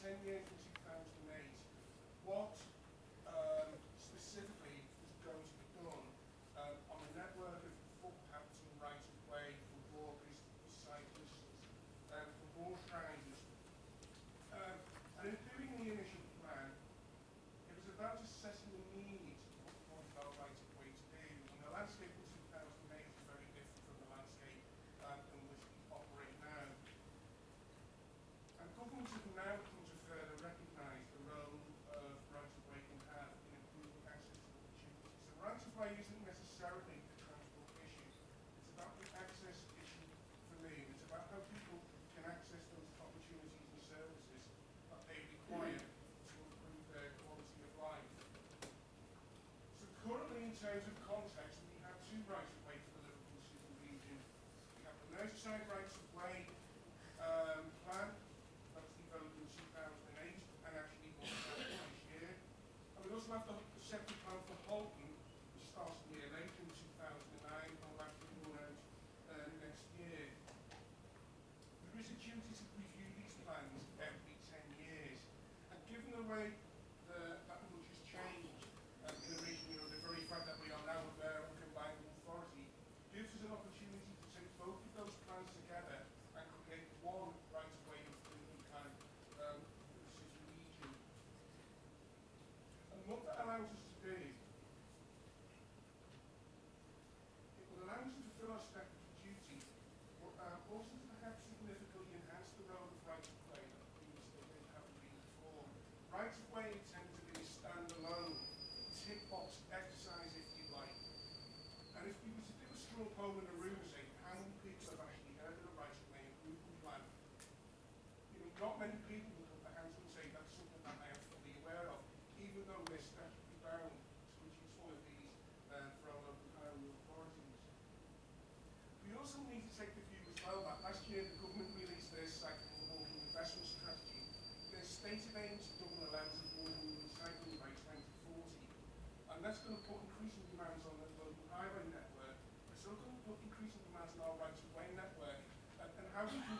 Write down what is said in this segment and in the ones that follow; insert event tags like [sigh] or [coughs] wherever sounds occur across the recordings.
10 years from 2008, what um, specifically is going to be done um, on a network of footpaths and rights of way for walkers, for cyclists, um, for horse riders. Um, and in doing the initial plan, it was about assessing the needs of what our right of way to do. And the landscape in 2008 is very different from the landscape um, in which we operate now. And governments have now come to further recognise the role of right of way can have in improving access to opportunities. So right of way isn't necessarily transport issue. It's about the access issue for me. It's about how people can access those opportunities and services that they require to improve their quality of life. So currently, in terms of context, we have two rights of way for the Liverpool City region. We have the Merseyside rights of way um, plan that was developed in 2008 and actually was this year. And we also have the separate plan for Halton, which starts a year later in 2009 and will actually run out uh, next year. There is a duty to review these plans every 10 years. And given the way the, that much has changed um, in the region, you know, the very fact that we are now a there and combined authority gives us an opportunity to take both of those plans together and create one right of way improvement plan um, for the city region. And what that allows us to do, it will allow us to fulfill our statutory duty, but um, also to perhaps significantly enhance the role of right of way that previously haven't been before. Right of way tends to be a standalone tick box exercise, if you like. And if we were to do a straw poll in a room and say, how many people have actually heard of the right of way improvement plan? You know, not many people will put their hands up and say that's something that I am fully aware of, even though we're statutory bound to produce one of these uh, for our local area authorities. We also need to take the view as well that last year the government released their cycling and walking investment strategy. Their stated aim to double the levels of walking and cycling by 2040. And that's going to put increasing demands on the local highway network. It's also going to put increasing demands on our rights of way network and, and how we can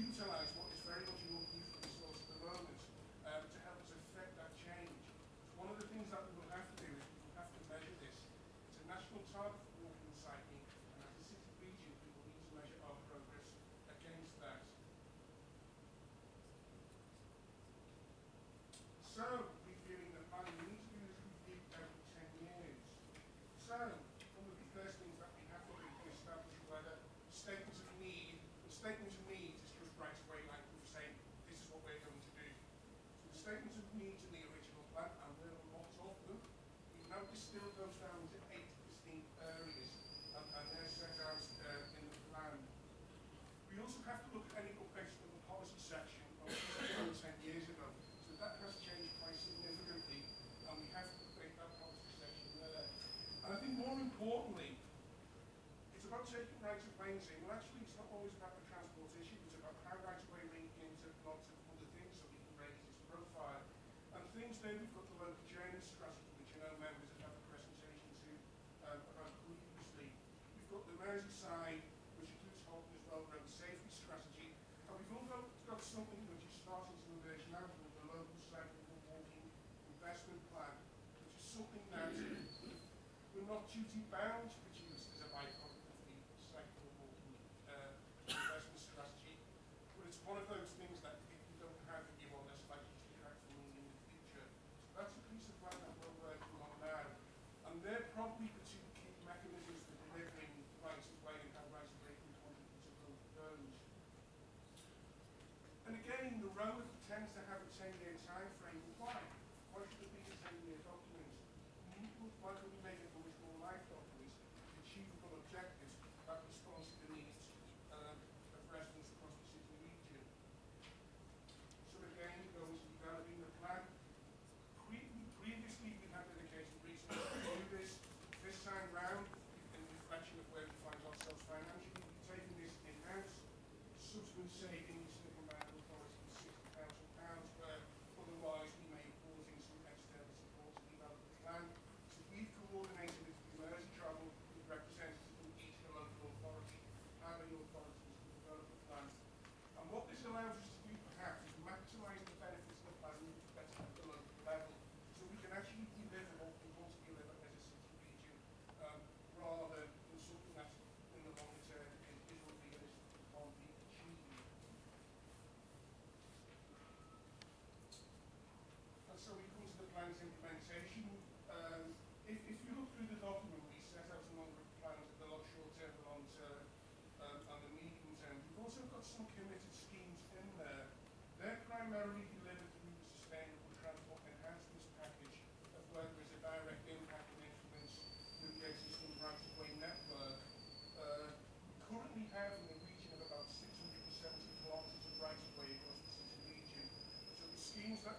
utilise what is very much an unused resource at the moment um, to help us affect that change. So one of the things that we will have to do is we will have to measure this. It's a national target for walking and cycling, and as a city region, we will need to measure our progress against that. So, reviewing the plan, we need to do this review every 10 years. So, one of the first things that we have to do is establish whether statements of statements of needs is just right away language saying this is what we're going to do. So the statements of needs in the original plan, and there are lots of them, we've now distilled those down to eight distinct areas, and, and they're set out uh, in the plan. We also have to look at any updates to the policy section of [coughs] 10 years ago. So that has changed quite significantly, and we have to update that policy section there. And I think more importantly, it's about taking rights of way well, actually, it's not always about the transport issue, it's about how rights of way link into lots of other things so we can raise this profile. Things there, we've got the local journey strategy, which I know members have had a presentation to um, about previously. We've got the Merseyside, which includes Halton as well, road safety strategy. And we've also got something which is starting to emerge now called the local and walking investment plan, which is something that we're not duty bound to produce as a byproduct of the cycling and walking uh, investment strategy. But it's one of those things that if you don't have it, you're less likely to attract money in the future. So that's a piece of plan that we're working on now. And they're probably the two key mechanisms for delivering rights of way and how rights of way can contribute to both of those. And again, the road tends to have a 10-year time frame. Why? Why should it be a 10-year document? Why could we make it a much more life document with achievable objectives that respond to the needs uh, of residents across the city region? So again, it goes to developing the plan. Pre previously, we had dedicated resources to do this. This time round, in reflection of where we find ourselves financially, we've taken this in-house. Subsequent savings in the amount of authority £60,000, where otherwise we may be causing some external support to develop the plan. So we've coordinated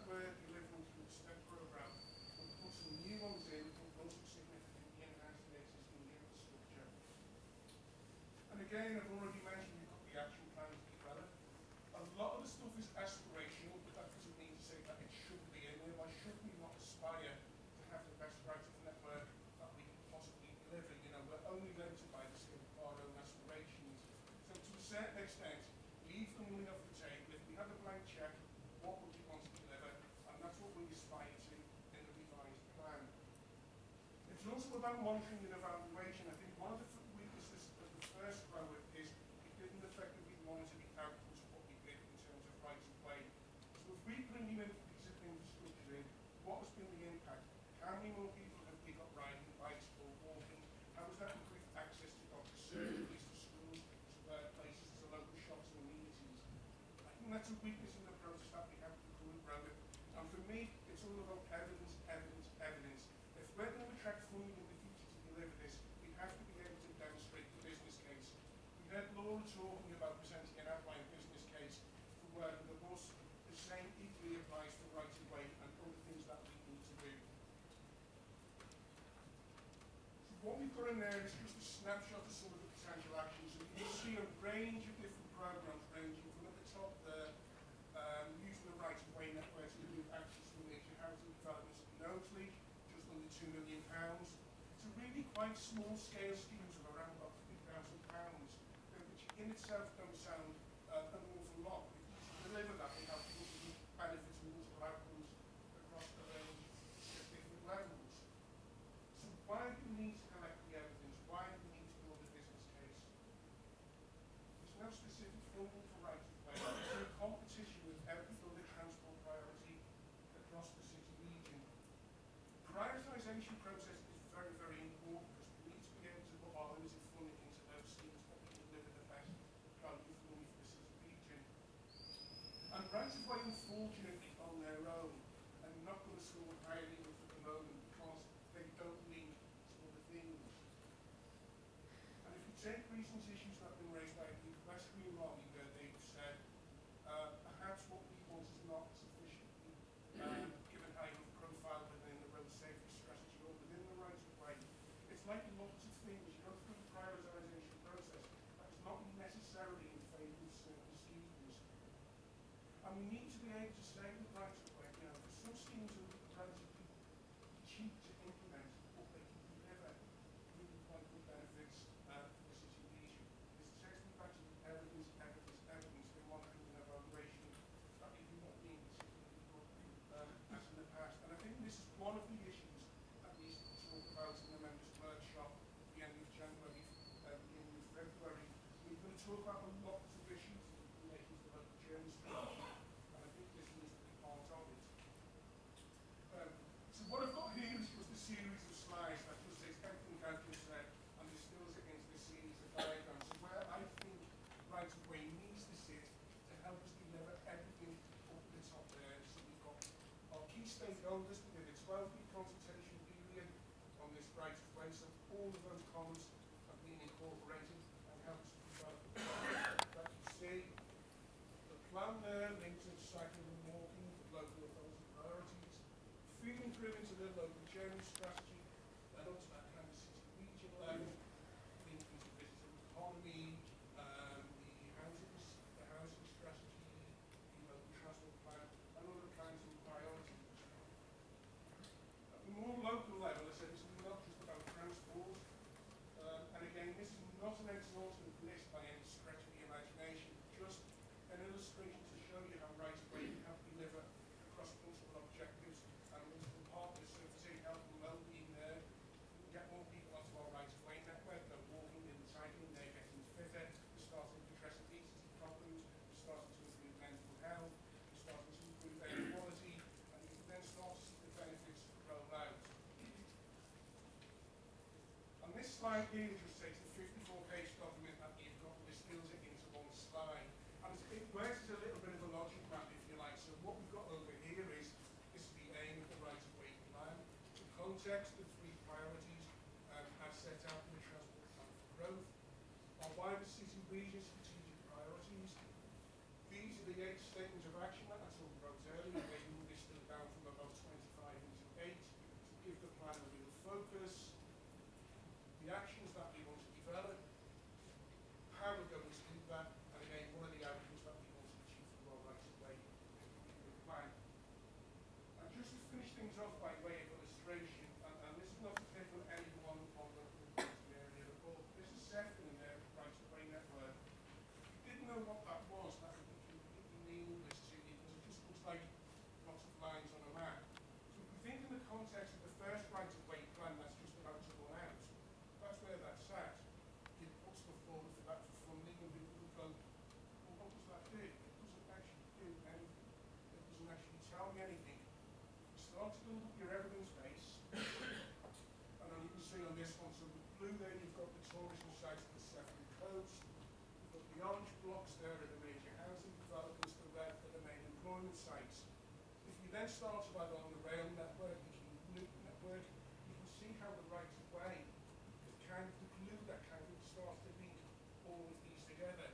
schemes that we're delivering through the STEP program, we'll put some new ones in, but will significantly enhance the existing infrastructure. And again, I've already mentioned we've got the action plan to develop. A lot of the stuff is aspirational, but that doesn't mean to say that it should be in there. Why should we not aspire to have the best right of network that we can possibly deliver? You know, we're only limited by the scope of our own aspirations. So to a certain extent, leave the money off the table. If we had a blank check, what would we want to deliver? And that's what we aspire to in the revised plan. It's also about monitoring and evaluation. I think one of the weaknesses of the first row is it didn't effectively monitor the outputs of what we did in terms of rights of way. So if we bring new in- piece of infrastructure in, what has been the impact? How many more people have we got riding bikes or walking? How has that increased access to doctors' surgeries, to schools, to uh, places, to local shops and amenities? I think that's a weakness in the process that we have to current road. And for me, it's all about evidence, evidence, evidence. If we're going to attract funding in the future to deliver this, we have to be able to demonstrate the business case. We heard Laura talking about presenting an outline business case for working the bus. The same equally applies for right of way and other things that we need to do. So what we've got in there is just a snapshot of some of the potential actions. And you can see a range of different programs ranging from at the top there, um, using the right of way network to move access to major housing developments at Knowsley, just under two million pounds, to really quite small scale schemes of around about three thousand pounds, which in itself don't sound uh, an awful lot. If you deliver that, we have people who benefit from multiple outcomes across the range of different levels. So why do we need to collect the evidence? Why do we need to build a business case? There's no specific funding for right of way. It's in competition with every other transport priority across the city region. Prioritisation process is very, very important because we need to be able to put our limited funding into those schemes that can deliver the best value for money for city region. And right of way, unfortunately, on their own, are not going to score highly enough at the moment because they don't link to other things. And if you take recent issues that have been raised by the West Green Lobby, where they've said, uh, perhaps what we want is not sufficiently um, given high enough profile within the road safety strategy or within the right of way. It's like lots of things, you go through the prioritisation process, that is not necessarily in favour of certain schemes. And we need to be able to say the right of you know, for some schemes are relatively cheap to implement, but they can deliver really quite good benefits uh, for the city region. This takes me back to the evidence, evidence, evidence, the monitoring and evaluation that we do not good um, as in the past. And I think this is one of the issues that needs to be talked about in the members' workshop at the end of January, uh, beginning of February. We're going to talk about a lot of issues relating to the local journey strategy, and I think this needs to be part of it. Um, so what I've got here is just a series of slides that just takes everything I've just said and distills it into this series of diagrams. So where I think right of way needs to sit to help us deliver everything up the top there. So we've got stakeholders within a 12-week consultation period on this right of way. So all of those comments have been incorporated and helped us develop the plan that you see. The plan there links into cycling and walking with local authority priorities, feeding through into the local journey strategy, then onto that kind of city region level, linking to visitor economy, um, the housing, s- the housing strategy, the local transport plan, and other kinds of priorities. At the more local level, I said this is not just about transport, um, and again, this is not an exhaustive list by any stretch of the imagination, just an illustration to show you how right of way can help deliver across multiple objectives and multiple partners. So if say health and well-being there, we can get more people onto our right of way network, they're walking and cycling, they're getting fitter, they're starting to address obesity problems, they're starting to improve mental health, they're starting to improve air quality, and you can then start to see the benefits roll out. On this slide here, takes the 54-page document that you've got distills it into one slide. And it works as a little bit of a logic map, if you like. So what we've got over here is, this is the aim of the right-of-way plan, the context, the three priorities um, as set out in the transport plan for growth, our wider city region strategic priorities. These are the eight statements of action that I talked about earlier, they off by way of blue there you've got the tourism sites of the Sefton Coast. You've got the orange blocks there are the major housing developments, the red are the main employment sites. If you then start to add on the rail network, the network, you can see how the right of way the kind of the glue that kind of starts to link all of these together.